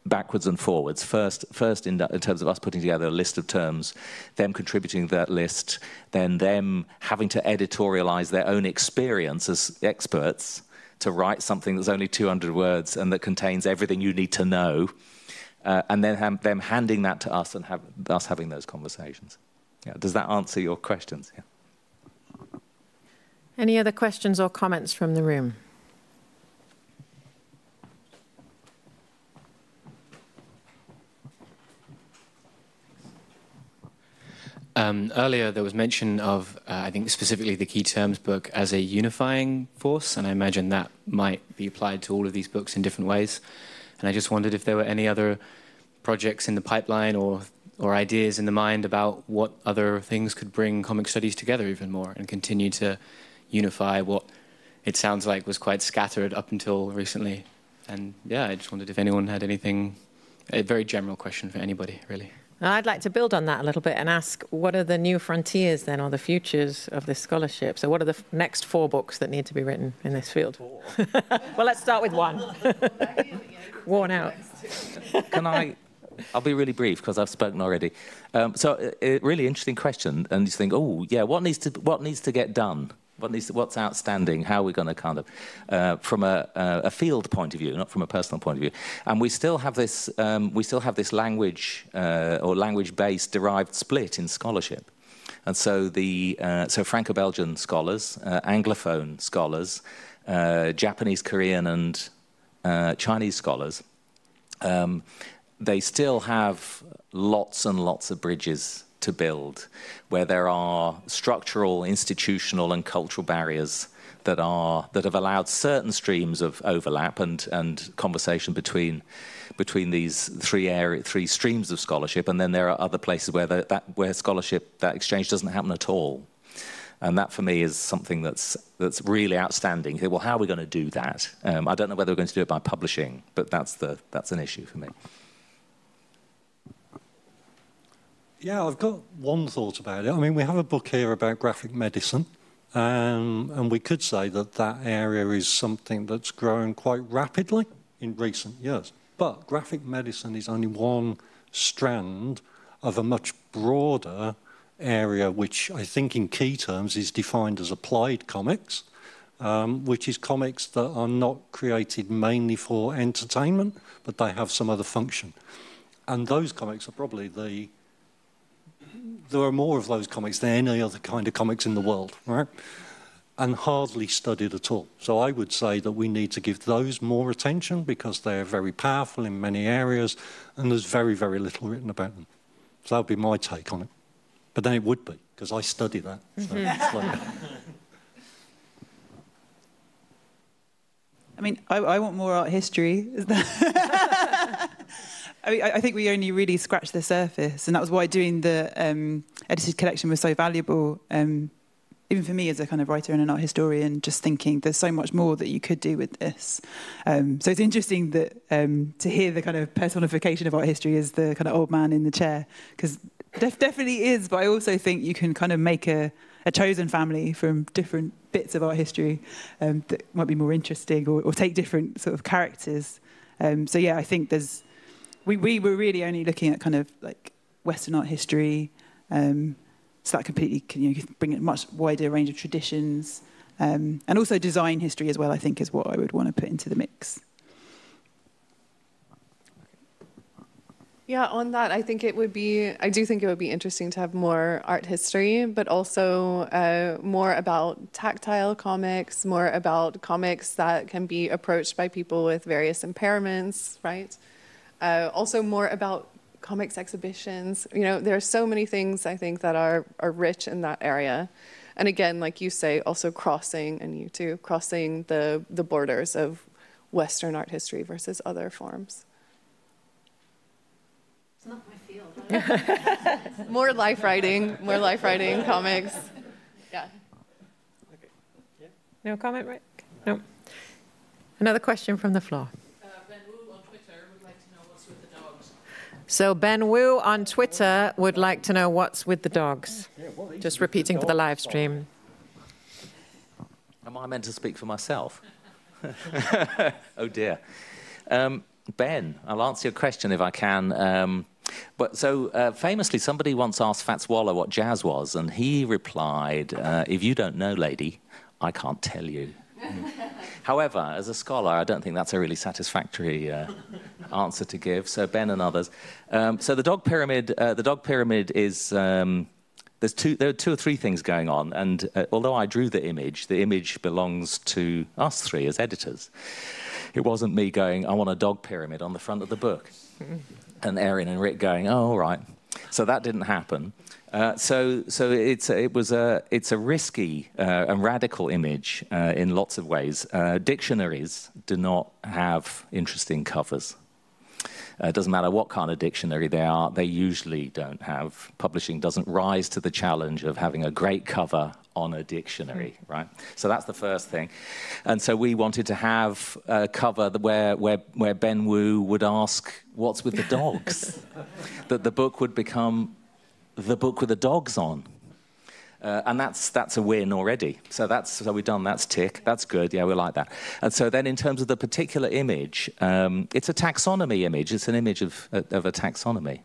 backwards and forwards. First, first in, in, terms of us putting together a list of terms, them contributing that list, then them having to editorialize their own experience as experts to write something that's only 200 words and that contains everything you need to know, uh, and then ha them handing that to us and have, us having those conversations. Yeah, does that answer your questions? Yeah. Any other questions or comments from the room? Um, earlier, there was mention of, uh, I think specifically the Key Terms book as a unifying force, and I imagine that might be applied to all of these books in different ways. And I just wondered if there were any other projects in the pipeline or or ideas in the mind about what other things could bring comic studies together even more and continue to unify what it sounds like was quite scattered up until recently. And yeah, I just wondered if anyone had anything, a very general question for anybody, really. I'd like to build on that a little bit and ask what are the new frontiers then or the futures of this scholarship? So, what are the next four books that need to be written in this field? well, let's start with one. Worn out. Can I? I'll be really brief because I've spoken already. Um, so, a, a really interesting question, and you think, oh, yeah, what needs to what needs to get done? What needs, what's outstanding? How are we going to kind of, uh, from a, a, field point of view, not from a personal point of view? And we still have this, um, we still have this language uh, or language-based derived split in scholarship. And so the uh, so Franco-Belgian scholars, uh, Anglophone scholars, uh, Japanese, Korean, and uh, Chinese scholars, um, they still have lots and lots of bridges to build, where there are structural, institutional, and cultural barriers that are that have allowed certain streams of overlap and and conversation between between these three area, three streams of scholarship, and then there are other places where the, that where scholarship that exchange doesn't happen at all. And that for me is something that's that's really outstanding. Well, how are we going to do that? Um, I don't know whether we're going to do it by publishing, but that's the that's an issue for me. Yeah, I've got one thought about it. I mean, we have a book here about graphic medicine, um, and we could say that that area is something that's grown quite rapidly in recent years. But graphic medicine is only one strand of a much broader area, which I think in key terms is defined as applied comics, um, which is comics that are not created mainly for entertainment, but they have some other function. And those comics are probably the there are more of those comics than any other kind of comics in the world, right? And hardly studied at all. So I would say that we need to give those more attention because they're very powerful in many areas and there's very, very little written about them. So that would be my take on it. But then it would be because I study that. So mm-hmm. like I mean, I, I, want more art history. I, I think we only really scratched the surface, and that was why doing the um, edited collection was so valuable. Um, even for me as a kind of writer and an art historian, just thinking there's so much more that you could do with this. Um, so it's interesting that um, to hear the kind of personification of art history as the kind of old man in the chair, because def- definitely is. But I also think you can kind of make a, a chosen family from different bits of art history um, that might be more interesting, or, or take different sort of characters. Um, so yeah, I think there's we, we were really only looking at kind of like Western art history. Um, so that completely can you know, bring a much wider range of traditions. Um, and also design history as well, I think, is what I would want to put into the mix. Yeah, on that, I think it would be, I do think it would be interesting to have more art history, but also uh, more about tactile comics, more about comics that can be approached by people with various impairments, right? Uh, also more about comics exhibitions. You know, there are so many things I think that are, are rich in that area. And again, like you say, also crossing, and you too, crossing the, the borders of Western art history versus other forms. It's not my field. more life writing, more life writing, comics. Yeah. Okay. yeah. No comment, right? No. Another question from the floor. So Ben Wu on Twitter would like to know what's with the dogs. Just repeating for the live stream. Am I meant to speak for myself? oh dear. Um, ben, I'll answer your question if I can. Um, but so uh, famously, somebody once asked Fats Waller what jazz was, and he replied, uh, "If you don't know, lady, I can't tell you." However, as a scholar, I don't think that's a really satisfactory uh, answer to give. So Ben and others. Um, so the dog pyramid, uh, the dog pyramid is. Um, there's two, there are two or three things going on, and uh, although I drew the image, the image belongs to us three as editors. It wasn't me going, I want a dog pyramid on the front of the book, and Erin and Rik going, oh, all right. So that didn't happen. Uh, so, so it's a, it was a it's a risky uh, and radical image uh, in lots of ways. Uh, dictionaries do not have interesting covers. Uh, it doesn't matter what kind of dictionary they are; they usually don't have. Publishing doesn't rise to the challenge of having a great cover on a dictionary, mm. right? So that's the first thing. And so we wanted to have a cover where where where Ben Wu would ask, "What's with the dogs?" that the book would become the book with the dogs on. Uh, and that's that's a win already. So that's so we've done that's tick. That's good. Yeah, we like that. And so then in terms of the particular image, um, it's a taxonomy image. It's an image of of a taxonomy.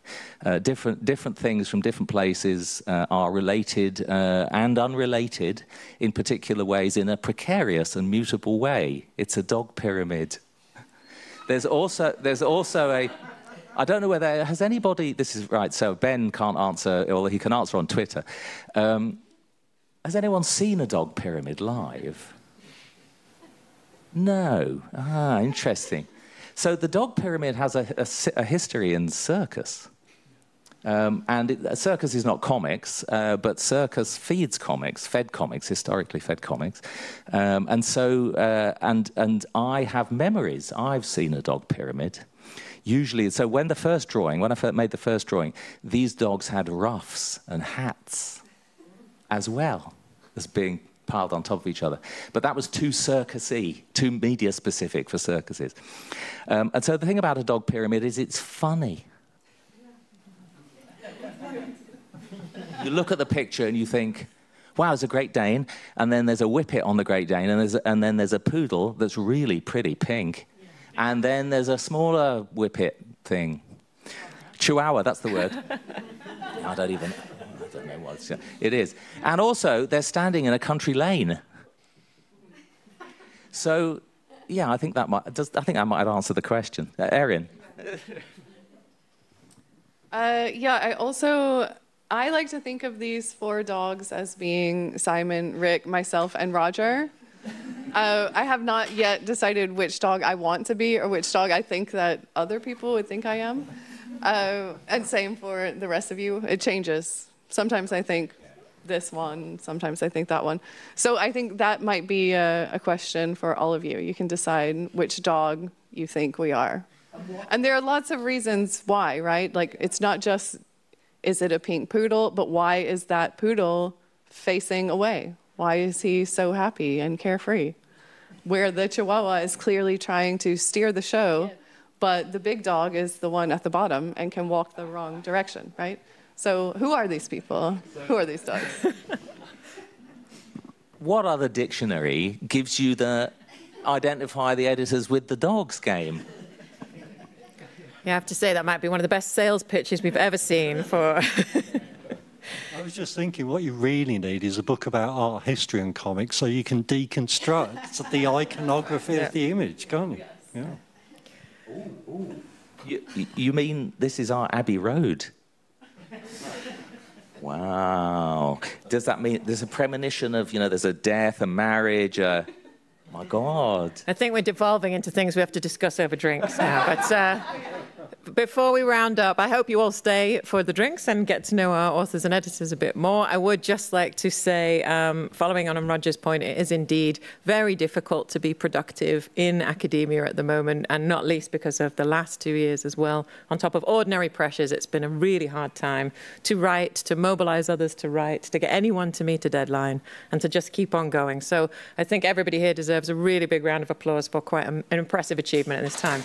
Uh, different different things from different places uh, are related uh, and unrelated in particular ways in a precarious and mutable way. It's a dog pyramid. There's also there's also a I don't know whether has anybody. This is right. So Ben can't answer, or he can answer on Twitter. Um, has anyone seen a dog pyramid live? No. Ah, interesting. So the dog pyramid has a, a, a history in circus. Um, and it, Circus is not comics, uh, but Circus feeds comics, fed comics, historically fed comics. Um, and so, uh, and, and I have memories. I've seen a dog pyramid. Usually, so when the first drawing, when I made the first drawing, these dogs had ruffs and hats as well as being piled on top of each other. But that was too circusy, too media specific for circuses. Um, and so the thing about a dog pyramid is it's funny. you look at the picture and you think, wow, it's a Great Dane, and then there's a whippet on the Great Dane, and, and then there's a poodle that's really pretty pink, and then there's a smaller whippet thing. Chihuahua, that's the word. I don't even, I don't know what it is. And also, they're standing in a country lane. So, yeah, I think that might, does, I think I might answer the question. Uh, Erin. Uh, yeah, I also I like to think of these four dogs as being Simon, Rik, myself, and Roger. Uh, I have not yet decided which dog I want to be or which dog I think that other people would think I am. Uh, and same for the rest of you. It changes. Sometimes I think this one, sometimes I think that one. So I think that might be a, a question for all of you. You can decide which dog you think we are. And there are lots of reasons why, right? Like it's not just is it a pink poodle? But why is that poodle facing away? Why is he so happy and carefree? Where the Chihuahua is clearly trying to steer the show, but the big dog is the one at the bottom and can walk the wrong direction, right? So, who are these people? Who are these dogs? what other dictionary gives you the identify the editors with the dogs game? You have to say that might be one of the best sales pitches we've ever seen for. I was just thinking, what you really need is a book about art history and comics, so you can deconstruct the iconography yeah. of the image, can't you? Yeah. You, you mean this is our Abbey Road? Wow. Does that mean there's a premonition of, you know, there's a death, a marriage, a. My God. I think we're devolving into things we have to discuss over drinks now. But uh, before we round up, I hope you all stay for the drinks and get to know our authors and editors a bit more. I would just like to say, um, following on on Roger's point, it is indeed very difficult to be productive in academia at the moment, and not least because of the last two years as well. On top of ordinary pressures, it's been a really hard time to write, to mobilize others to write, to get anyone to meet a deadline, and to just keep on going. So I think everybody here deserves a really big round of applause for quite an impressive achievement at this time.